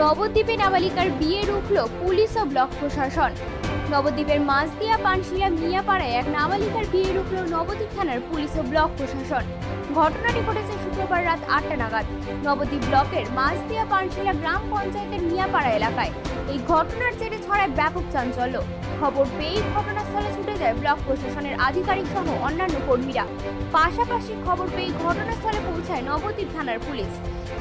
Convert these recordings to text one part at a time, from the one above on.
নবদ্বীপে নাবালিকার বিয়ে রুখল পুলিশ ও ব্লক প্রশাসন। নবদ্বীপের মাঝদিয়া পানশিলা মিয়াপাড়ায় এক নাবালিকার বিয়ে রুখল নবদ্বীপ থানার পুলিশ ও ব্লক প্রশাসন। ঘটনাটি ঘটেছে শুক্রবার রাত আটটা নাগাদ। নবদ্বীপ ব্লকের মাঝদিয়া পানশিলা গ্রাম পঞ্চায়েতের মিয়াপাড়া এলাকায়। এই ঘটনার জেরে ছড়ায় ব্যাপক চাঞ্চল্য। খবর পেয়েই ঘটনাস্থলে ছুটে যায় ব্লক প্রশাসনের আধিকারিক সহ অন্যান্য কর্মীরা। পাশাপাশি খবর পেয়ে ঘটনাস্থলে পৌঁছায় নবদ্বীপ থানার পুলিশ।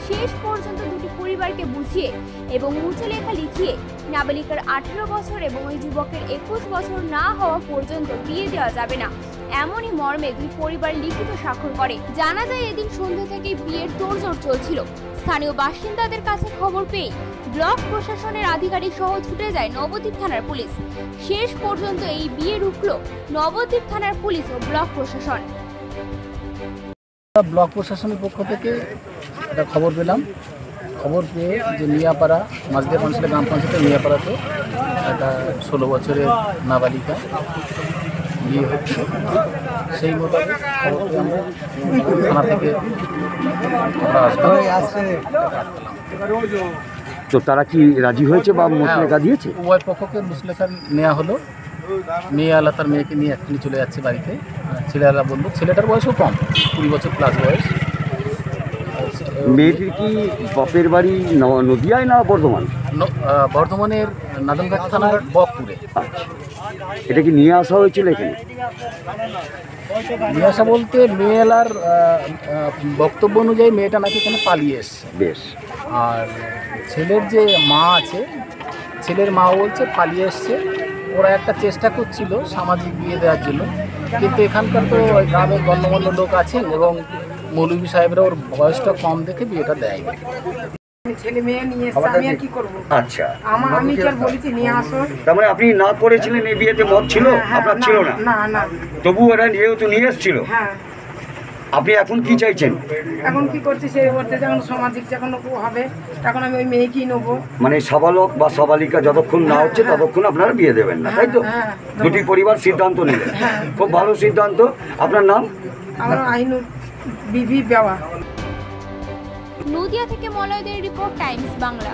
শেষ পর্যন্ত দুটি পরিবারকে বুঝিয়ে এবং মুছে লেখা লিখিয়ে নাবালিকার আঠেরো বছর এবং ওই যুবকের একুশ বছর না হওয়া পর্যন্ত বিয়ে দেওয়া যাবে না। এমনই মর্মে দুই পরিবার লিখিত স্বাক্ষর করে। জানা যায় এদিন সন্ধ্যে থেকেই বিয়ের তোড়জোড় চলছিল। স্থানীয় বাসিন্দাদের কাছে খবর পেয়ে ব্লক প্রশাসনের আধিকারিক সহ ছুটে যায় নবদ্বীপ থানার পুলিশ। শেষ পর্যন্ত এই বিয়ে রুখল নবদ্বীপ থানার পুলিশ ও ব্লক প্রশাসন। ব্লক প্রশাসনের পক্ষ থেকে একটা খবর পেলাম। খবর পেয়ে যে মিয়াপাড়া মাঝদিয়া পঞ্চায়েত গ্রাম পঞ্চায়েতের মিয়াপাড়াতে একটা ষোলো বছরের নাবালিকা বিয়ে হচ্ছে সেই মোতাবেক আমরা থানা থেকে তো তারা কি রাজি হয়েছে বা মুসলেখা দিয়েছে? উভয় পক্ষকে মুসলেখা নেওয়া হলো। মেয়ে আলা তার মেয়েকে নিয়ে এক্ষুনি চলে যাচ্ছে বাড়িতে। আর ছেলেরা বলল ছেলেটার বয়সও কম কুড়ি বছর প্লাস বয়স। মেয়েটির কি বাপের বাড়ি নদিয়ায় না বর্ধমান? বর্ধমানের নাদনঘাট থানার বকপুরে। আচ্ছা। এটা কি নিয়ে আসা হয়েছিল এখানে? নিয়ে আসা বলতে মেয়েলার বক্তব্য অনুযায়ী মেয়েটা নাকি এখানে পালিয়ে এসছে। বেশ। আর ছেলের যে মা আছে ছেলের মা বলছে পালিয়ে এসছে। ওরা একটা চেষ্টা করছিল সামাজিক বিয়ে দেওয়ার জন্য। কিন্তু এখানকার তো ওই গ্রামের গণ্যমান্য লোক আছেন এবং মৌলভী সাহেবরা ওর বয়সটা কম দেখে বিয়েটা দেয়। ছেলে মেয়ে নিয়ে এসছে আমি আর কি করব? আচ্ছা। আমার আমি কি আর বলেছি নিয়ে আসো। তার মানে আপনি না করেছিলেন এই বিয়েতে মত ছিল? হ্যাঁ, আপনার ছিল না? না না তবু এরা যেহেতু নিয়ে এসেছিল। হ্যাঁ। আপনি এখন কি চাইছেন? এখন কি করছি সেই করতে যখন সামাজিক যখন হবে তখন আমি ওই মেয়েকেই নেব। মানে সাবালক বা সাবালিকা যতক্ষণ না হচ্ছে ততক্ষণ আপনারা বিয়ে দেবেন না তাই তো? হ্যাঁ, দুটি পরিবার সিদ্ধান্ত নিলেন। খুব ভালো সিদ্ধান্ত। আপনার নাম? আমার আইনুর বিবি বেওয়া। নদিয়া থেকে মলয়দের রিপোর্ট টাইমস বাংলা।